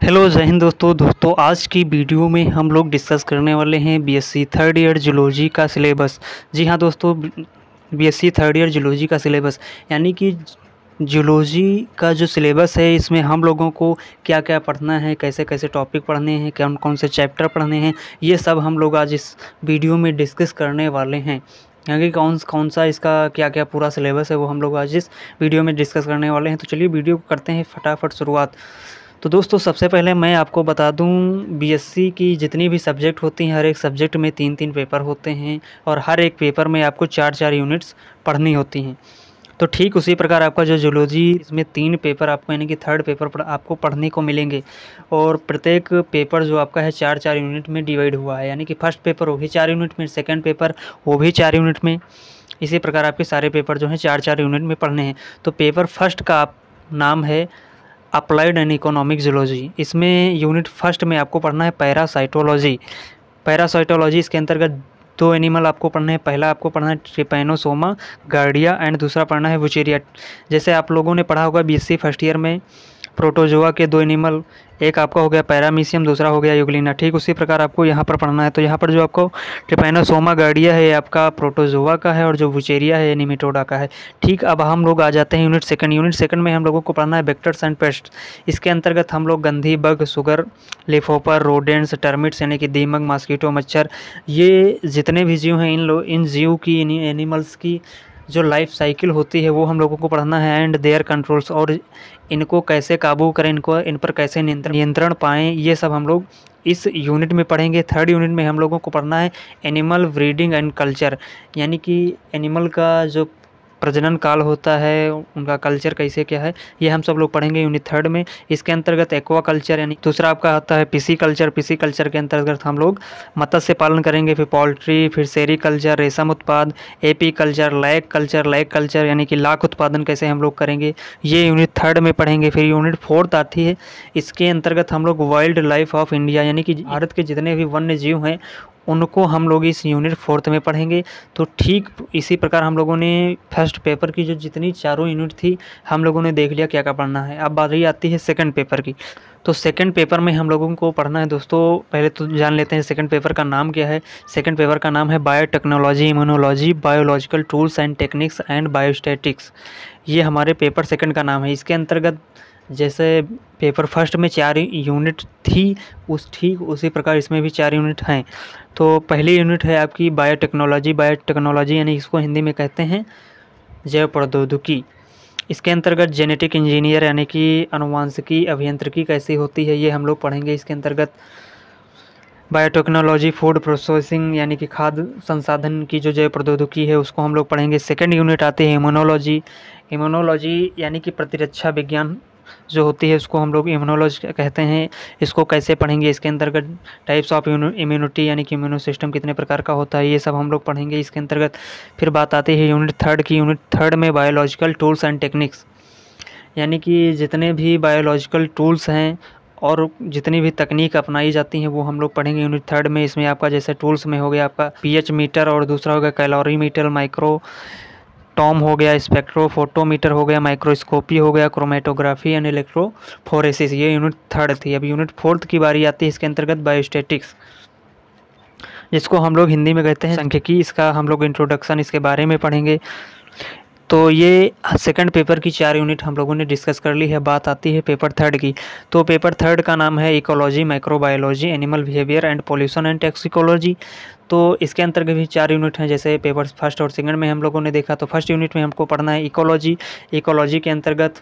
Hello, जय हिंद दोस्तों। दोस्तों, आज की वीडियो में हम लोग डिस्कस करने वाले हैं बीएससी थर्ड ईयर जूलॉजी का सिलेबस जी हाँ दोस्तों बीएससी थर्ड ईयर जूलॉजी का सिलेबस यानी कि जूलॉजी का जो सिलेबस है, इसमें हम लोगों को क्या क्या पढ़ना है कैसे कैसे टॉपिक पढ़ने हैं कौन कौन से चैप्टर पढ़ने हैं, ये सब हम लोग आज इस वीडियो में डिस्कस करने वाले हैं। यानी कौन कौन सा इसका क्या क्या पूरा सिलेबस है, वो हम लोग आज इस वीडियो में डिस्कस करने वाले हैं। तो चलिए वीडियो करते हैं फटाफट शुरुआत। तो दोस्तों सबसे पहले मैं आपको बता दूँ बीएससी की जितनी भी सब्जेक्ट होती हैं हर एक सब्जेक्ट में तीन तीन पेपर होते हैं और हर एक पेपर में आपको चार चार यूनिट्स पढ़नी होती हैं। तो ठीक उसी प्रकार आपका जो जूलॉजी इसमें तीन पेपर आपको यानी कि थर्ड पेपर पढ़, आपको पढ़ने को मिलेंगे। और प्रत्येक पेपर जो आपका है चार चार यूनिट में डिवाइड हुआ है यानी कि फ़र्स्ट पेपर वो भी चार यूनिट में सेकेंड पेपर वो भी चार यूनिट में। इसी प्रकार आपके सारे पेपर जो हैं चार चार यूनिट में पढ़ने हैं। तो पेपर फ़र्स्ट का आप नाम है अप्लाइड एंड इकोनॉमिक जियोलॉजी इसमें यूनिट फ़र्स्ट में आपको पढ़ना है पैरासाइटोलॉजी पैरासाइटोलॉजी इसके अंतर्गत दो एनिमल आपको पढ़ना है। पहला आपको पढ़ना है ट्रिपेनोसोमा गार्डिया एंड दूसरा पढ़ना है वुचेरिया जैसे आप लोगों ने पढ़ा होगा बीएससी फ़र्स्ट ईयर में प्रोटोजोआ के दो एनिमल, एक आपका हो गया पैरामीशियम दूसरा हो गया युगलिना। ठीक, उसी प्रकार आपको यहाँ पर पढ़ना है। तो यहाँ पर जो आपको ट्रिपेनोसोमा गार्डिया है आपका प्रोटोजोआ का है और जो वुचेरिया है निमिटोडा का है। ठीक, अब हम लोग आ जाते हैं यूनिट सेकंड। यूनिट सेकंड में हम लोगों को पढ़ना है वेक्टर्स एंड पेस्ट। इसके अंतर्गत हम लोग गंधी, bug, sugar leafhopper rodents termites, यानी कि दीमक, मास्कीटो, मच्छर, ये जितने भी जीव हैं, इन लोग इन जीव की, इन एनिमल्स की जो लाइफ साइकिल होती है, वो हम लोगों को पढ़ना है एंड देयर कंट्रोल्स और इनको कैसे काबू करें, इनको, इन पर कैसे नियंत्रण पाएँ, ये सब हम लोग इस यूनिट में पढ़ेंगे। थर्ड यूनिट में हम लोगों को पढ़ना है एनिमल ब्रीडिंग एंड कल्चर यानी कि एनिमल का जो प्रजनन काल होता है, उनका कल्चर कैसे क्या है, ये हम सब लोग पढ़ेंगे यूनिट थर्ड में। इसके अंतर्गत एक्वा कल्चर यानी दूसरा आपका आता है पीसी कल्चर पीसी कल्चर के अंतर्गत हम लोग मत्स्य पालन करेंगे, फिर पोल्ट्री फिर सेरी कल्चर रेशम उत्पाद apiculture lac culture lac culture यानी कि लाख उत्पादन कैसे हम लोग करेंगे, ये यूनिट थर्ड में पढ़ेंगे। फिर यूनिट फोर्थ आती है, इसके अंतर्गत हम लोग वाइल्ड लाइफ ऑफ़ इंडिया यानी कि भारत के जितने भी वन्य जीव हैं उनको हम लोग इस यूनिट फोर्थ में पढ़ेंगे। तो ठीक इसी प्रकार हम लोगों ने फ़र्स्ट पेपर की जो जितनी चारों यूनिट थी, हम लोगों ने देख लिया क्या क्या पढ़ना है। अब बारी आती है सेकंड पेपर की। तो सेकंड पेपर में हम लोगों को पढ़ना है दोस्तों, पहले तो जान लेते हैं सेकंड पेपर का नाम क्या है। सेकंड पेपर का नाम है biotechnology, immunology, biological tools and techniques and biostatistics. ये हमारे पेपर सेकंड का नाम है। इसके अंतर्गत जैसे पेपर फ़र्स्ट में चार यूनिट थी, उस ठीक उसी प्रकार इसमें भी चार यूनिट हैं। तो पहली यूनिट है आपकी बायोटेक्नोलॉजी बायोटेक्नोलॉजी यानी इसको हिंदी में कहते हैं जैव प्रौद्योगिकी इसके अंतर्गत जेनेटिक इंजीनियर यानी कि अनुवांशिकी अभियंत्रिकी कैसी होती है, ये हम लोग पढ़ेंगे इसके अंतर्गत। बायोटेक्नोलॉजी फ़ूड प्रोसेसिंग यानी कि खाद्य संसाधन की जो जैव प्रौद्योगिकी है, उसको हम लोग पढ़ेंगे। सेकेंड यूनिट आती है इम्यूनोलॉजी इम्यूनोलॉजी यानी कि प्रतिरक्षा विज्ञान। जो होती है, उसको हम लोग इम्यूनोलॉजी कहते हैं। इसको कैसे पढ़ेंगे, इसके अंतर्गत टाइप्स ऑफ़ इम्यूनिटी यानी कि इम्यूनो सिस्टम कितने प्रकार का होता है, ये सब हम लोग पढ़ेंगे इसके अंतर्गत। फिर बात आती है यूनिट थर्ड की। यूनिट थर्ड में बायोलॉजिकल टूल्स एंड टेक्निक्स यानी कि जितने भी बायोलॉजिकल टूल्स हैं और जितनी भी तकनीक अपनाई जाती हैं, वो हम लोग पढ़ेंगे यूनिट थर्ड में। इसमें आपका जैसे टूल्स में हो गया आपका पीएच मीटर और दूसरा हो गया कैलोरी मीटर माइक्रो टॉम हो गया, स्पेक्ट्रोफोटोमीटर हो गया, माइक्रोस्कोपी हो गया, क्रोमेटोग्राफी एंड इलेक्ट्रोफोरेसिस ये यूनिट थर्ड थी। अब यूनिट फोर्थ की बारी आती है इसके अंतर्गत बायोस्टेटिक्स जिसको हम लोग हिंदी में कहते हैं संख्यकी, इसका हम लोग इंट्रोडक्शन इसके बारे में पढ़ेंगे। तो ये सेकंड पेपर की चार यूनिट हम लोगों ने डिस्कस कर ली है। बात आती है पेपर थर्ड की। तो पेपर थर्ड का नाम है ecology microbiology animal behaviour and pollution and toxicology तो इसके अंतर्गत भी चार यूनिट हैं। जैसे पेपर फ़र्स्ट और सेकंड में हम लोगों ने देखा तो फ़र्स्ट यूनिट में हमको पढ़ना है इकोलॉजी इकोलॉजी के अंतर्गत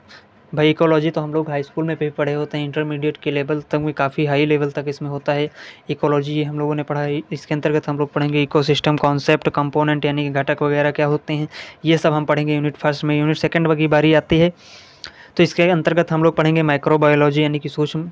भाई इकोलॉजी तो हम लोग हाई स्कूल में भी पढ़े होते हैं इंटरमीडिएट के लेवल तक भी काफ़ी हाई लेवल तक इसमें होता है। इकोलॉजी हम लोगों ने पढ़ा है, इसके अंतर्गत हम लोग पढ़ेंगे इकोसिस्टम कॉन्सेप्ट कंपोनेंट यानी कि घटक वगैरह क्या होते हैं, ये सब हम पढ़ेंगे यूनिट फ़र्स्ट में यूनिट सेकेंड की बारी आती है। तो इसके अंतर्गत हम लोग पढ़ेंगे माइक्रोबायोलॉजी यानी कि सूक्ष्म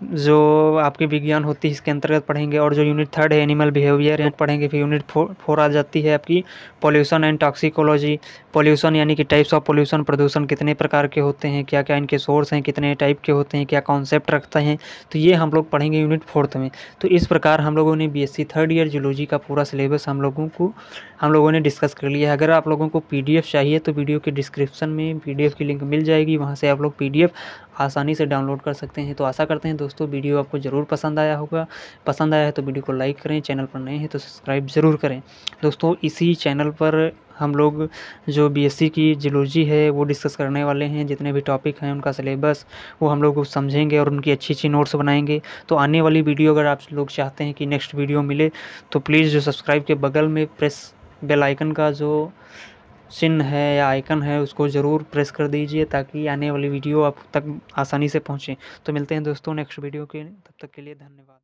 जो आपकी विज्ञान होती है, इसके अंतर्गत पढ़ेंगे और जो यूनिट थर्ड है एनिमल बिहेवियर पढ़ेंगे, फिर यूनिट फोर फोर आ जाती है आपकी पॉल्यूशन एंड टॉक्सिकोलॉजी पॉल्यूशन यानी कि टाइप्स ऑफ़ पॉल्यूशन प्रदूषण कितने प्रकार के होते हैं क्या क्या इनके सोर्स हैं, कितने टाइप के होते हैं, क्या कॉन्सेप्ट रखते हैं तो ये हम लोग पढ़ेंगे यूनिट फोर्थ में। तो इस प्रकार हम लोगों ने बीएससी थर्ड ईयर जूलॉजी का पूरा सिलेबस हम लोगों को, हम लोगों ने डिस्कस कर लिया है। अगर आप लोगों को पीडीएफ चाहिए तो वीडियो के डिस्क्रिप्शन में पीडीएफ की लिंक मिल जाएगी, वहाँ से आप लोग पीडीएफ आसानी से डाउनलोड कर सकते हैं। तो आशा करते हैं दोस्तों, वीडियो आपको ज़रूर पसंद आया होगा। पसंद आया है तो वीडियो को लाइक करें, चैनल पर नए हैं तो सब्सक्राइब ज़रूर करें। दोस्तों, इसी चैनल पर हम लोग जो बीएससी की जियोलॉजी है, वो डिस्कस करने वाले हैं। जितने भी टॉपिक हैं, उनका सिलेबस वो हम लोग समझेंगे और उनकी अच्छी अच्छी नोट्स बनाएँगे। तो आने वाली वीडियो अगर आप लोग चाहते हैं कि नेक्स्ट वीडियो मिले तो प्लीज़ जो सब्सक्राइब के बगल में प्रेस बेल आइकन का जो चिन्ह है या आइकन है, उसको ज़रूर प्रेस कर दीजिए ताकि आने वाली वीडियो आप तक आसानी से पहुँचे। तो मिलते हैं दोस्तों नेक्स्ट वीडियो के तब तक के लिए धन्यवाद।